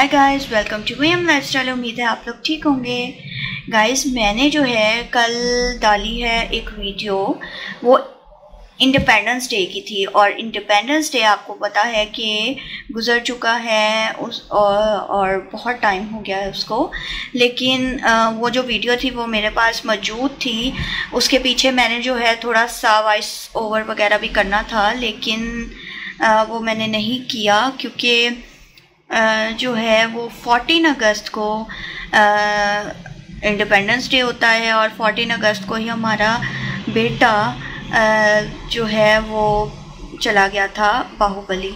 Hi guys welcome to V M life style उम्मीद है आप लोग ठीक होंगे। गाइस मैंने जो है कल डाली है एक वीडियो वो इंडिपेंडेंस डे की थी और इंडिपेंडेंस डे आपको पता है कि गुज़र चुका है उस और, और बहुत टाइम हो गया है उसको। लेकिन वो जो वीडियो थी वो मेरे पास मौजूद थी। उसके पीछे मैंने जो है थोड़ा सा वॉइस ओवर वगैरह भी करना था लेकिन वो मैंने नहीं किया क्योंकि जो है वो फोर्टीन अगस्त को इंडिपेंडेंस डे होता है और फोर्टीन अगस्त को ही हमारा बेटा जो है वो चला गया था बाहुबली।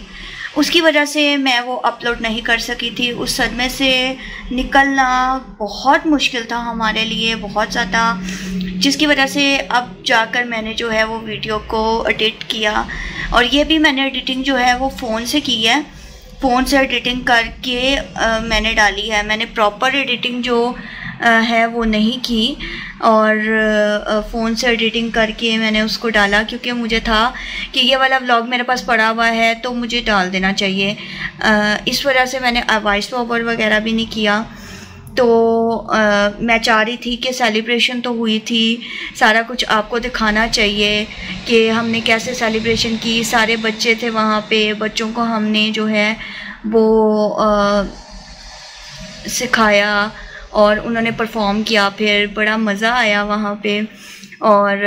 उसकी वजह से मैं वो अपलोड नहीं कर सकी थी। उस सदमे से निकलना बहुत मुश्किल था हमारे लिए, बहुत ज़्यादा। जिसकी वजह से अब जाकर मैंने जो है वो वीडियो को एडिट किया। और ये भी मैंने एडिटिंग जो है वो फ़ोन से की है। फ़ोन से एडिटिंग करके आ, मैंने डाली है। मैंने प्रॉपर एडिटिंग जो आ, है वो नहीं की। और फ़ोन से एडिटिंग करके मैंने उसको डाला क्योंकि मुझे था कि ये वाला व्लॉग मेरे पास पड़ा हुआ है तो मुझे डाल देना चाहिए। आ, इस वजह से मैंने वॉइस ओवर वगैरह भी नहीं किया। तो आ, मैं चाह रही थी कि सेलिब्रेशन तो हुई थी सारा कुछ आपको दिखाना चाहिए कि हमने कैसे सेलिब्रेशन की। सारे बच्चे थे वहाँ पे बच्चों को हमने जो है वो आ, सिखाया और उन्होंने परफॉर्म किया। फिर बड़ा मज़ा आया वहाँ पे और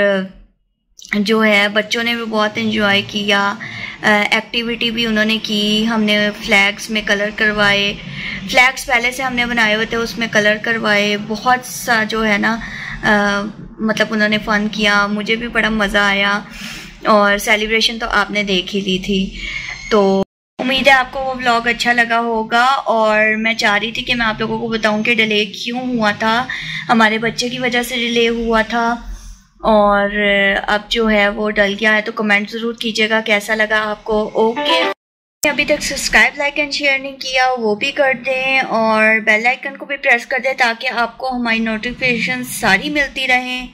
जो है बच्चों ने भी बहुत इन्जॉय किया। एक्टिविटी भी उन्होंने की हमने फ्लैग्स में कलर करवाए। फ्लैग्स पहले से हमने बनाए हुए थे उसमें कलर करवाए। बहुत सा जो है ना आ, मतलब उन्होंने फ़न किया। मुझे भी बड़ा मज़ा आया और सेलिब्रेशन तो आपने देख ही ली थी। तो उम्मीद है आपको वो ब्लॉग अच्छा लगा होगा और मैं चाह रही थी कि मैं आप लोगों को बताऊँ कि डिले क्यों हुआ था। हमारे बच्चे की वजह से डिले हुआ था। और अब जो है वो डल गया है तो कमेंट ज़रूर कीजिएगा, कैसा लगा आपको? ओके अभी तक सब्सक्राइब लाइक एंड शेयर नहीं किया, वो भी कर दें और बेल आइकन को भी प्रेस कर दें ताकि आपको हमारी नोटिफिकेशन सारी मिलती रहें।